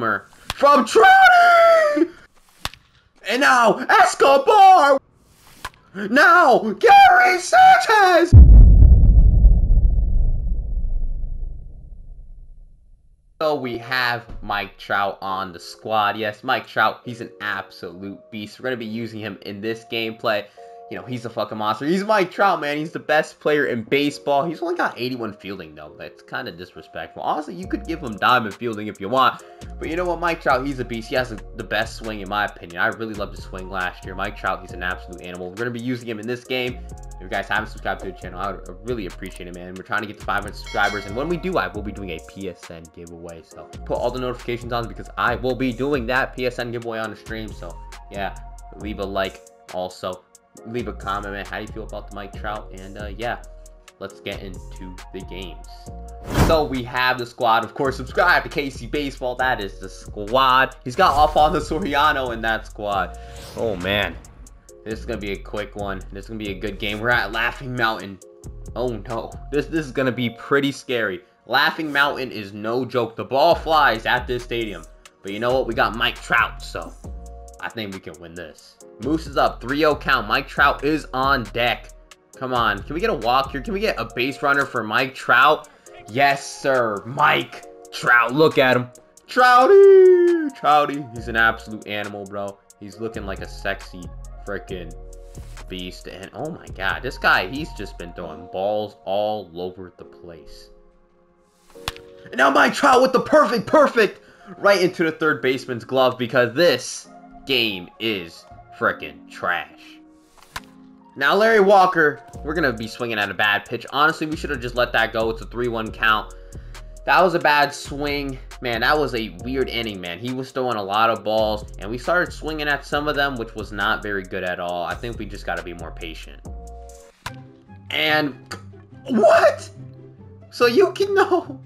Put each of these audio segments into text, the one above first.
from Trouty! And now, Escobar! Now, Gary Sanchez! So we have Mike Trout on the squad. Yes, Mike Trout, he's an absolute beast. We're going to be using him in this gameplay you know, he's a fucking monster. He's Mike Trout, man. He's the best player in baseball. He's only got 81 fielding, though. That's kind of disrespectful. Honestly, you could give him diamond fielding if you want. But you know what? Mike Trout, he's a beast. He has the best swing, in my opinion. I really loved his swing last year. Mike Trout, he's an absolute animal. We're going to be using him in this game. If you guys haven't subscribed to the channel, I would really appreciate it, man. We're trying to get to 500 subscribers. And when we do, I will be doing a PSN giveaway. So put all the notifications on because I will be doing that PSN giveaway on the stream. So yeah, leave a like also leave a comment, man. How do you feel about the Mike Trout? And uh, yeah, let's get into the games. So we have the squad. Of course, subscribe to KC Baseball. That is the squad. He's got Alfonso Soriano in that squad. Oh, man. This is going to be a quick one. This is going to be a good game. We're at Laughing Mountain. Oh, no. This, this is going to be pretty scary. Laughing Mountain is no joke. The ball flies at this stadium. But you know what? We got Mike Trout, so I think we can win this. Moose is up. 3-0 count. Mike Trout is on deck. Come on. Can we get a walk here? Can we get a base runner for Mike Trout? Yes, sir. Mike Trout. Look at him. Trouty. Trouty. He's an absolute animal, bro. He's looking like a sexy freaking beast. And oh my god, this guy, he's just been throwing balls all over the place. And now Mike Trout with the perfect, perfect right into the third baseman's glove because this game is freaking trash. Now, Larry Walker, we're going to be swinging at a bad pitch. Honestly, we should have just let that go. It's a 3-1 count. That was a bad swing. Man, that was a weird inning, man. He was throwing a lot of balls, and we started swinging at some of them, which was not very good at all. I think we just got to be more patient. And... What? So you can... No.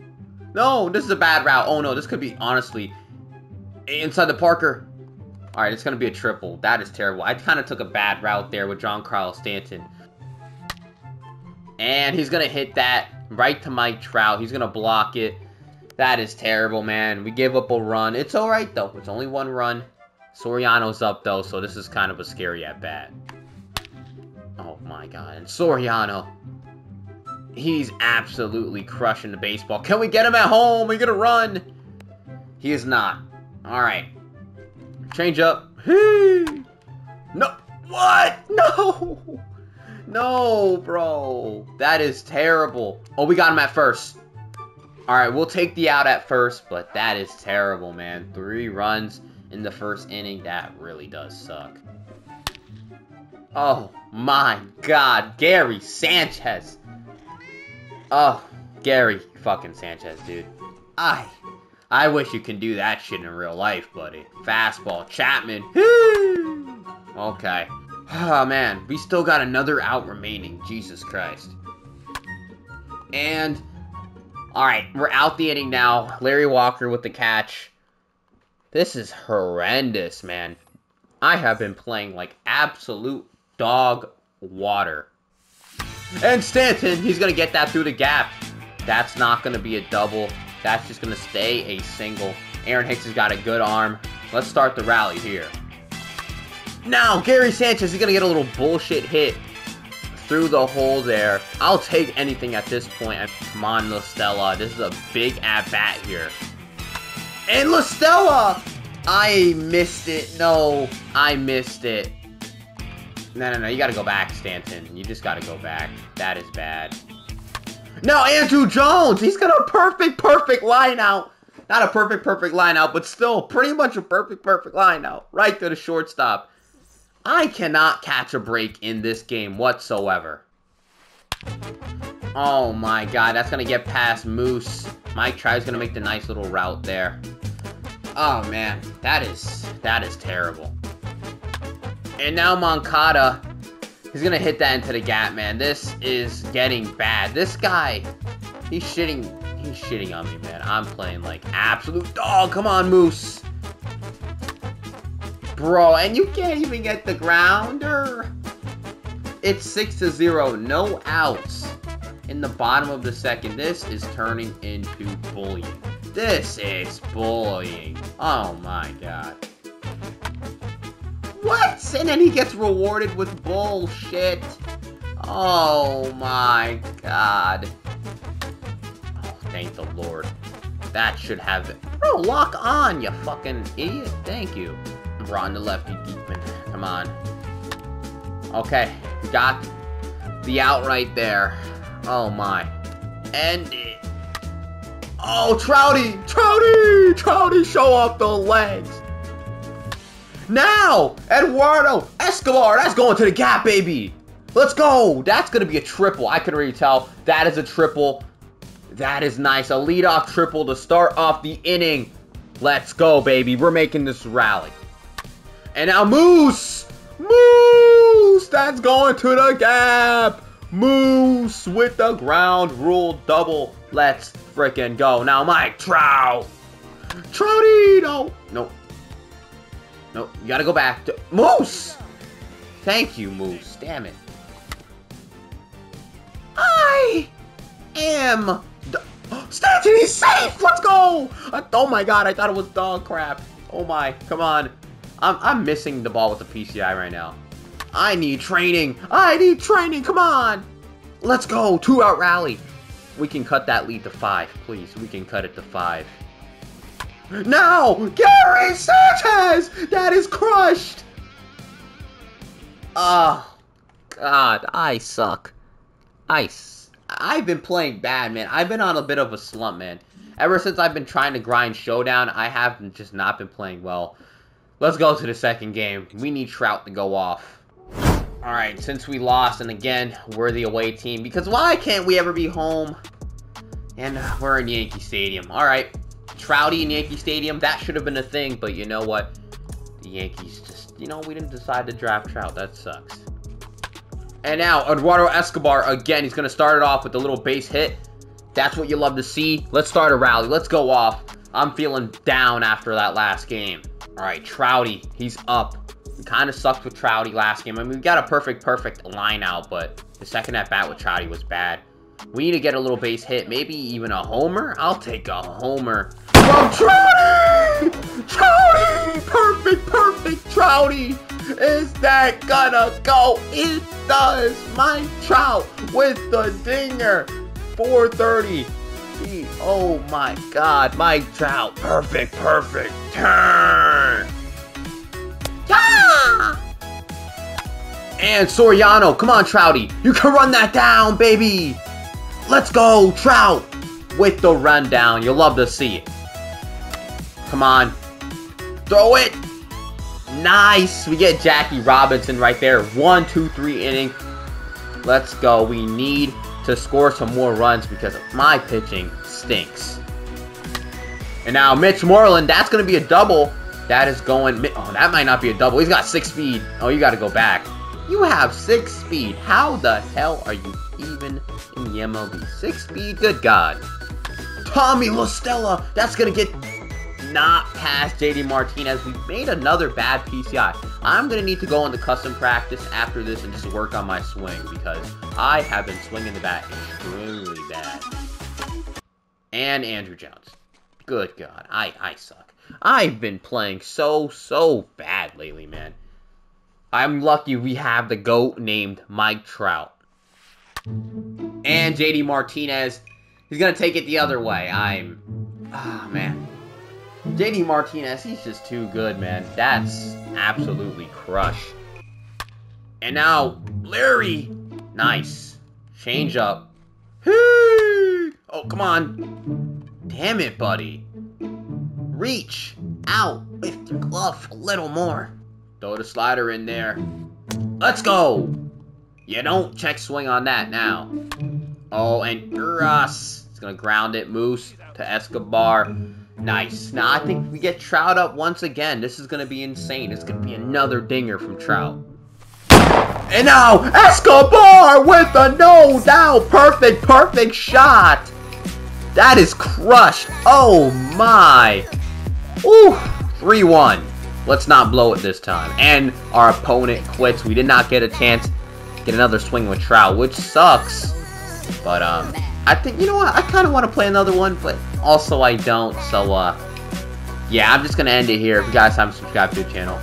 No, this is a bad route. Oh, no, this could be, honestly, inside the Parker. Alright, it's going to be a triple. That is terrible. I kind of took a bad route there with Giancarlo Stanton. And he's going to hit that right to Mike Trout. He's going to block it. That is terrible, man. We gave up a run. It's alright, though. It's only one run. Soriano's up, though, so this is kind of a scary at bat. Oh, my God. And Soriano. He's absolutely crushing the baseball. Can we get him at home? Are you going to run? He is not. Alright. Change up. no. What? No. No, bro. That is terrible. Oh, we got him at first. All right, we'll take the out at first, but that is terrible, man. Three runs in the first inning. That really does suck. Oh, my God. Gary Sanchez. Oh, Gary fucking Sanchez, dude. I I wish you can do that shit in real life, buddy. Fastball, Chapman. okay. Oh, man. We still got another out remaining. Jesus Christ. And, alright, we're out the inning now. Larry Walker with the catch. This is horrendous, man. I have been playing like absolute dog water. And Stanton, he's going to get that through the gap. That's not going to be a double. That's just going to stay a single. Aaron Hicks has got a good arm. Let's start the rally here. Now, Gary Sanchez is going to get a little bullshit hit through the hole there. I'll take anything at this point. Come on, La Stella. This is a big at-bat here. And La Stella! I missed it. No, I missed it. No, no, no. You got to go back, Stanton. You just got to go back. That is bad. Now Andruw Jones, he's got a perfect, perfect line out. Not a perfect, perfect line out, but still pretty much a perfect, perfect line out. Right to the shortstop. I cannot catch a break in this game whatsoever. Oh my god, that's going to get past Moose. Mike tries going to make the nice little route there. Oh man, that is, that is terrible. And now Moncada He's gonna hit that into the gap, man. This is getting bad. This guy, he's shitting, he's shitting on me, man. I'm playing like absolute dog. Come on, Moose. Bro, and you can't even get the grounder. It's 6 to 0, no outs in the bottom of the second. This is turning into bullying. This is bullying. Oh my god. What? And then he gets rewarded with bullshit. Oh my god. Oh, thank the Lord. That should have it. Bro, lock on, you fucking idiot. Thank you. We're on the left, you geekman. Come on. Okay, got the out right there. Oh my. End it. Oh, Trouty! Trouty! Trouty, show off the legs! Now! Eduardo Escobar! That's going to the gap, baby! Let's go! That's going to be a triple. I can already tell. That is a triple. That is nice. A leadoff triple to start off the inning. Let's go, baby. We're making this rally. And now Moose! Moose! That's going to the gap! Moose with the ground rule double. Let's freaking go. Now Mike Trout. Trouty! No. Nope. Nope. You gotta go back to Moose! Thank you, Moose. Damn it. I am Stanton, he's safe! Let's go! I, oh my god, I thought it was dog crap. Oh my, come on. I'm, I'm missing the ball with the PCI right now. I need training. I need training. Come on. Let's go. Two out rally. We can cut that lead to five, please. We can cut it to five. Now, Gary Sanchez! That is crushed! Oh, God, I suck. I, I've been playing bad, man. I've been on a bit of a slump, man. Ever since I've been trying to grind Showdown, I have just not been playing well. Let's go to the second game. We need Trout to go off. Alright, since we lost, and again, we're the away team, because why can't we ever be home? And we're in Yankee Stadium. Alright, Trouty in Yankee Stadium, that should have been a thing, but you know what? The Yankees just, you know, we didn't decide to draft Trout. That sucks. And now, Eduardo Escobar, again, he's going to start it off with a little base hit. That's what you love to see. Let's start a rally. Let's go off. I'm feeling down after that last game. All right, Trouty, he's up. Kind of sucked with Trouty last game. I mean, we got a perfect, perfect line out, but the second at bat with Trouty was bad. We need to get a little base hit, maybe even a homer. I'll take a homer Trouty! Trouty! Perfect, perfect Trouty! Is that gonna go? It does! Mike Trout with the dinger! 430. Oh my god, Mike Trout. Perfect, perfect turn! Yeah! And Soriano, come on, Trouty. You can run that down, baby. Let's go, Trout. With the rundown. You'll love to see it. Come on. Throw it. Nice. We get Jackie Robinson right there. One, two, three inning. Let's go. We need to score some more runs because my pitching stinks. And now Mitch Moreland, that's going to be a double. That is going... Oh, that might not be a double. He's got six speed. Oh, you got to go back. You have six speed. How the hell are you even in the MLB? Six speed? Good God. Tommy La Stella. That's going to get not past JD Martinez. We made another bad PCI. I'm going to need to go into custom practice after this and just work on my swing because I have been swinging the bat extremely bad. And Andruw Jones. Good God. I, I suck. I've been playing so, so bad lately, man. I'm lucky we have the GOAT named Mike Trout. And JD Martinez, he's going to take it the other way. I'm... Ah, oh, man. JD Martinez, he's just too good, man. That's absolutely crush. And now, Larry. Nice. Change up. Oh, come on. Damn it, buddy. Reach out with your glove a little more. Throw the slider in there. Let's go. You don't check swing on that now. Oh, and Urias is going to ground it. Moose to Escobar. Nice. Now, I think we get Trout up once again. This is going to be insane. It's to be another dinger from Trout. And now, Escobar with a no doubt perfect, perfect shot. That is crushed. Oh, my. Ooh, 3-1. Let's not blow it this time. And our opponent quits. We did not get a chance to get another swing with Trout, which sucks. But, um, I think, you know what, I kind of want to play another one, but also I don't, so, uh, yeah, I'm just going to end it here. If you guys haven't subscribed to the channel,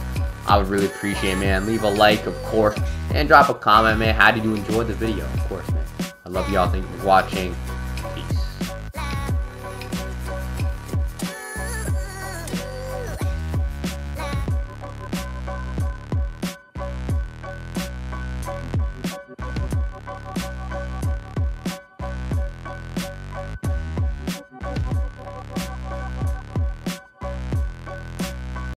I would really appreciate it, man. Leave a like, of course, and drop a comment, man. How did you enjoy the video, of course, man. I love y'all. Thank you for watching.